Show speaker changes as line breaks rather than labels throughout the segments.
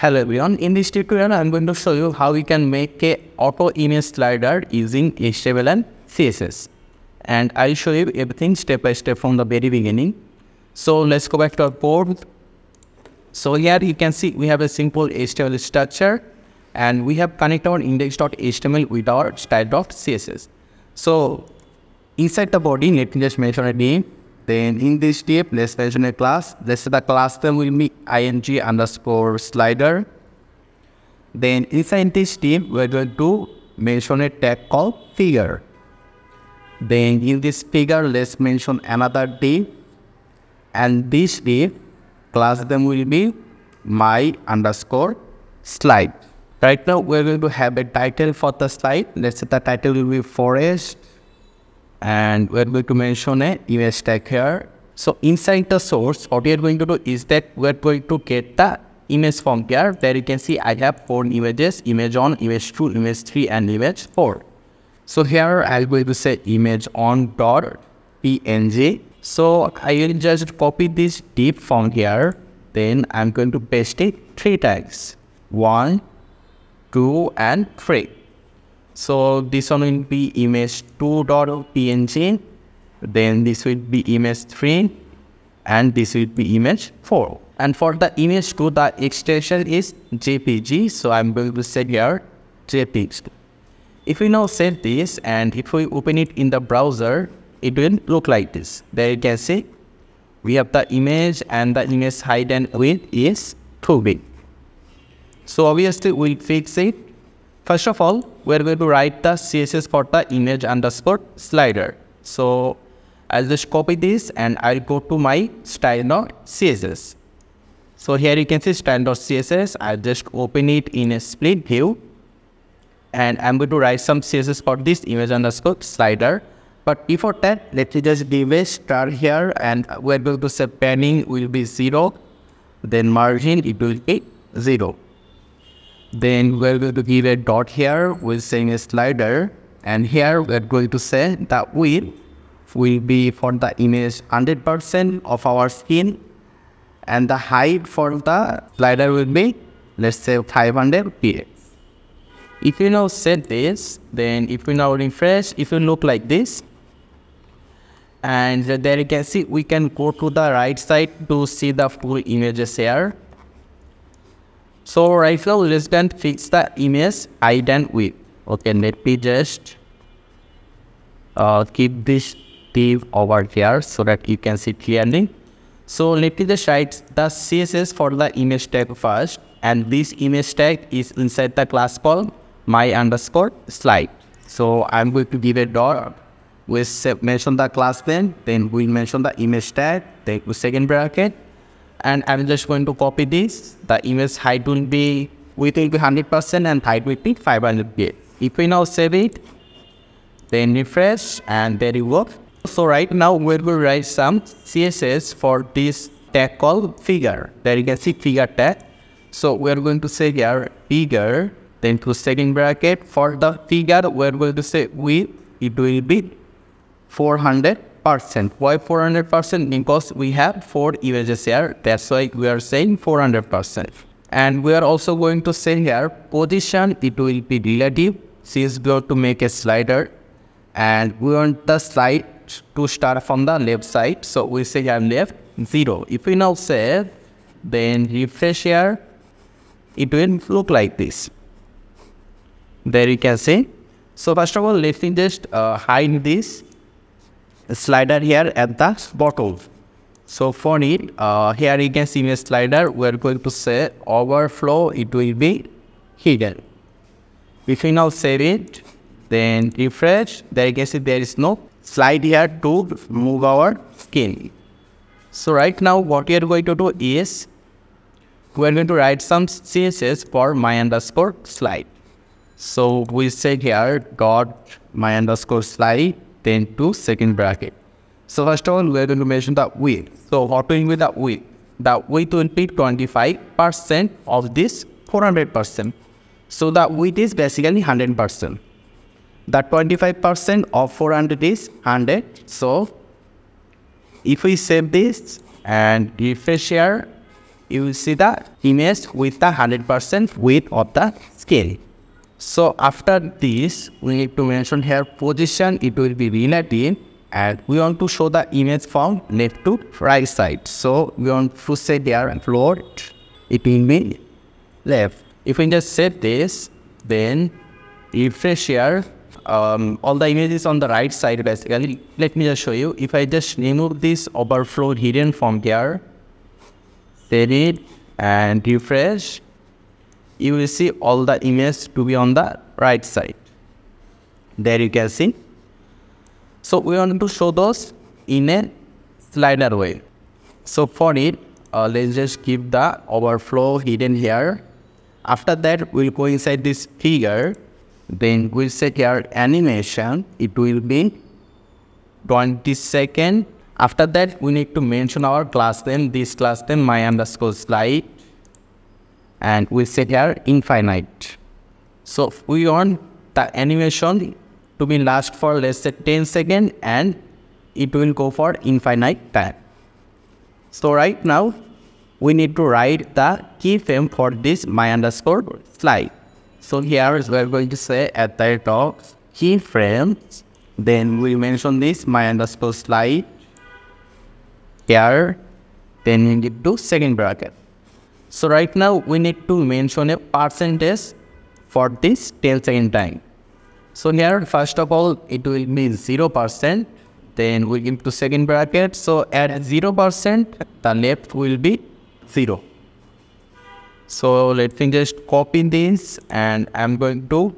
Hello everyone, in this tutorial I'm going to show you how we can make a auto image slider using HTML and CSS. And I'll show you everything step by step from the very beginning. So let's go back to our code. So here you can see we have a simple HTML structure and we have connected our index.html with our style.css. So inside the body, let me just mention a name then in this step, let's mention a class. Let's say the class name will be ing underscore slider. Then inside this step, we're going to mention a tag called figure. Then in this figure, let's mention another div. And this div class name will be my underscore slide. Right now, we're going to have a title for the slide. Let's say the title will be forest and we're going to mention a image tag here. So inside the source, what we are going to do is that we're going to get the image from here. There you can see I have four images, image on, image 2, image 3 and image 4. So here I'm going to say image on dot png. So I will just copy this div from here. Then I'm going to paste it three tags. One, two and three. So this one will be image 2.png, then this will be image 3, and this will be image 4. And for the image 2, the extension is JPG, so I'm going to set here JPG. If we now set this and if we open it in the browser, it will look like this. There you can see we have the image and the image height and width is too big. So obviously we'll fix it First of all, we're going to write the CSS for the image underscore slider. So I'll just copy this and I'll go to my style.css. So here you can see style.css. I'll just open it in a split view. And I'm going to write some CSS for this image underscore slider. But before that, let me just give a star here and we're going to say padding will be zero. Then margin, it will be zero. Then we're going to give a dot here with saying a slider. And here we're going to say that width will be for the image 100% of our skin. And the height for the slider will be, let's say 500 px. If you now set this, then if we now refresh, if you look like this, and there you can see we can go to the right side to see the full images here so right now let's then fix the image and width. Okay, let me just uh, keep this div over here so that you can see clearly. So let me just write the CSS for the image tag first and this image tag is inside the class called my underscore slide. So I'm going to give a dot we mention the class name, then we'll mention the image tag, take the second bracket, and I'm just going to copy this. The image height will be, width will be 100% and height will be 500 px. If we now save it, then refresh and there you go. So right now we will write some CSS for this tag called figure. There you can see figure tag. So we're going to say here figure, then to second bracket for the figure we're going to say width, it will be 400 percent. Why 400 percent? Because we have four images here. That's why we are saying 400 percent. And we are also going to say here position. It will be relative. Since going to make a slider, and we want the slide to start from the left side. So we say here left zero. If we now save, then refresh here, it will look like this. There you can see. So first of all, let me just uh, hide this slider here at the bottom. So for it, uh, here you can see a slider. We're going to say overflow. It will be hidden. If we now save it, then refresh, there you can see there is no slide here to move our skin. So right now what we are going to do is we are going to write some CSS for my underscore slide. So we say here dot my underscore slide then to second bracket. So first of all, we are going to mention the width. So what will be the width? The width will be 25% of this 400%. So the width is basically 100%. The 25% of 400 is 100. So if we save this and refresh here, you will see the image with the 100% width of the scale. So after this, we need to mention here position, it will be relative and we want to show the image from left to right side. So we want to say here and float, it will be left. If we just set this, then refresh here, um, all the images on the right side basically. Let me just show you. If I just remove this overflow hidden from here, set it and refresh, you will see all the images to be on the right side. There you can see. So we want to show those in a slider way. So for it, uh, let's just keep the overflow hidden here. After that, we'll go inside this figure. Then we'll set here animation. It will be 20 second. After that, we need to mention our class name. This class name, my underscore slide. And we set here infinite. So we want the animation to be last for let's say 10 seconds and it will go for infinite time. So right now we need to write the keyframe for this my underscore slide. So here is we're going to say at the top keyframes. Then we mention this my underscore slide here. Then we need to second bracket. So right now we need to mention a percentage for this 10 second time. So here, first of all, it will be 0%. Then we give to second bracket. So at 0%, the left will be 0. So let me just copy this and I'm going to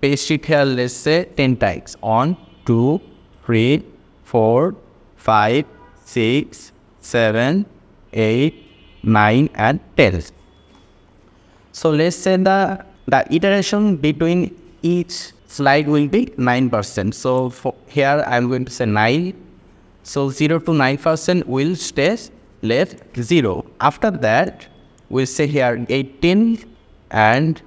paste it here, let's say 10 times. On 2, 3, 4, 5, 6, 7, 8, 9 and 10. So let's say the, the iteration between each slide will be 9%. So for here I'm going to say 9. So 0 to 9% will stay left 0. After that we'll say here 18 and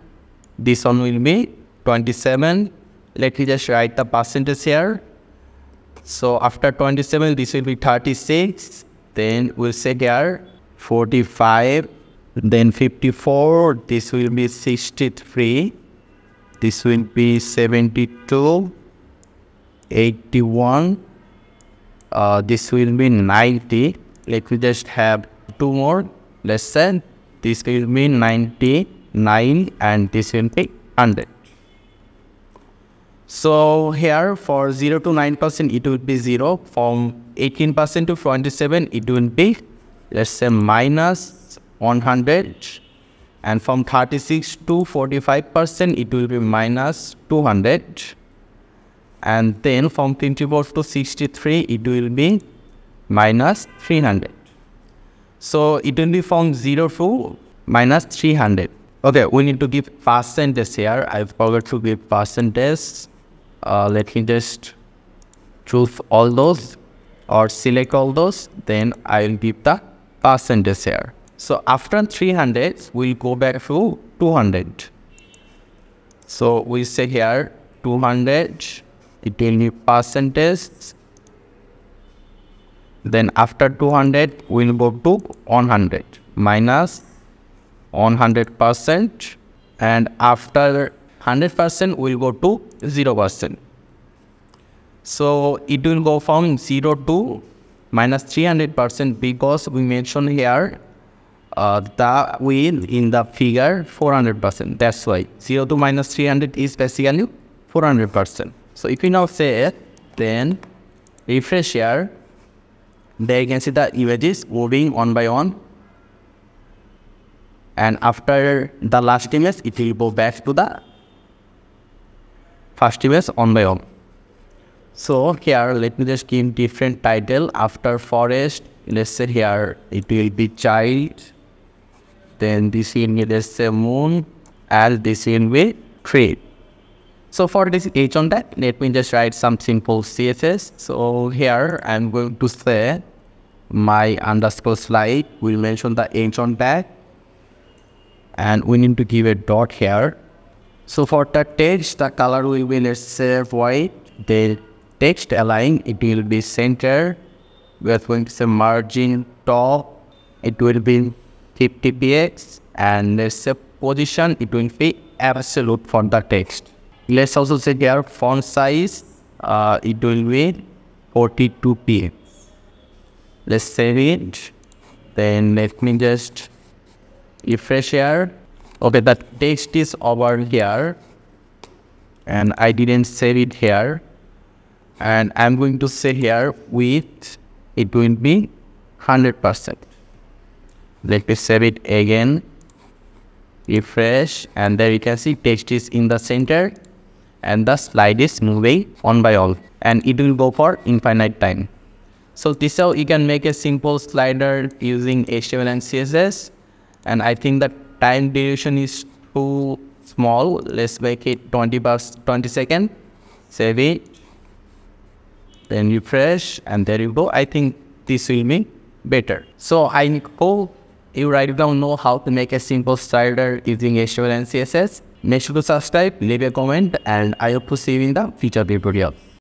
this one will be 27. Let me just write the percentage here. So after 27 this will be 36. Then we'll say here 45. Then 54. This will be 63 this will be 72 81 uh, this will be 90 let me just have two more let's say this will be 99 and this will be 100 so here for 0 to 9 percent it will be 0 from 18 percent to 27 it will be let's say minus 100 and from 36 to 45 percent it will be minus 200 and then from 24 to 63 it will be minus 300 so it will be from 0 to minus 300 okay we need to give percentage here. I forgot to give percentage uh, let me just choose all those or select all those. Then i will give the percentage here so after 300, we'll go back to 200. So we say here 200, it will be percentage. Then after 200, we'll go to 100 minus 100%. And after 100%, we'll go to 0%. So it will go from 0 to minus 300% because we mentioned here uh, the win in the figure 400%. That's why 0 to minus 300 is basically 400%. So if you now say then refresh here, there you can see the images moving one by one. And after the last image, it will go back to the first image one by one. So here, let me just give different title after forest. Let's say here, it will be child then this be let's say moon and this will be tree. So for this h on that, let me just write some simple CSS. So here I'm going to say my underscore slide will mention the h on that and we need to give a dot here. So for the text, the color will be let's say white. The text align, it will be center. We are going to say margin top. It will be 50 px and say position it will be absolute for the text. Let's also say here font size uh, it will be 42 px. Let's save it. Then let me just refresh here. Okay the text is over here. And I didn't save it here and I'm going to say here with it will be 100% let me save it again. Refresh. And there you can see text is in the center. And the slide is moving on by all. And it will go for infinite time. So this is how you can make a simple slider using HTML and CSS and I think the time duration is too small. Let's make it 20 past 20 second save it then refresh and there you go. I think this will be better. So I hope you right now know how to make a simple slider using HTML and CSS make sure to subscribe leave a comment and I hope to see you in the future tutorial